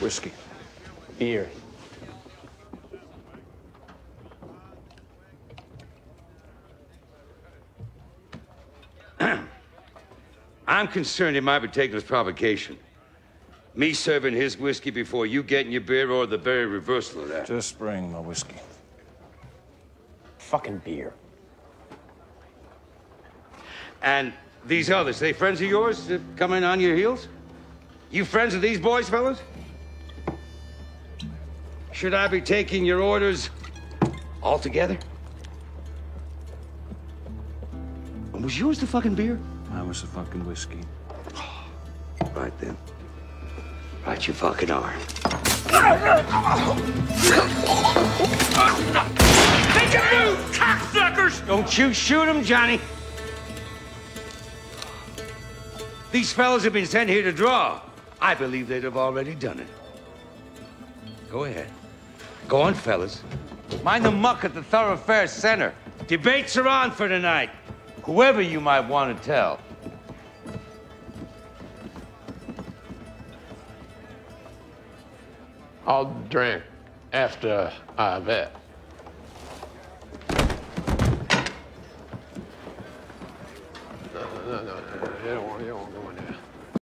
Whiskey. Beer. I'm concerned it might be taken as provocation. Me serving his whiskey before you getting your beer, or the very reversal of that. Just bring my whiskey. Fucking beer. And these others, they friends of yours coming on your heels? You friends of these boys, fellas? Should I be taking your orders altogether? And was yours the fucking beer? That was the fucking whiskey. Right then. Right you fucking are. Make a move, cocksuckers! Don't you shoot him, Johnny. These fellas have been sent here to draw. I believe they'd have already done it. Go ahead. Go on, fellas. Mind the muck at the thoroughfare center. Debates are on for tonight. Whoever you might want to tell. I'll drink after I've ate. No, no, no, no, no, you don't you don't go in there.